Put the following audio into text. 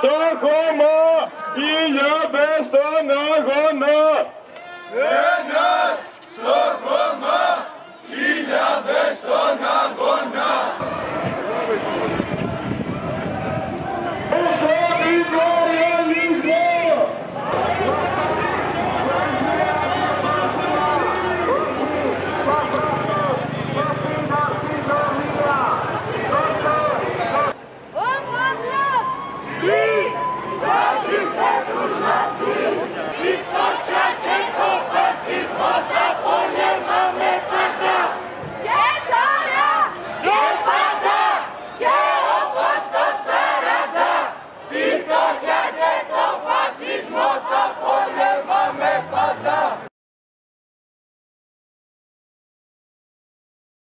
Что, Хома, и я без того,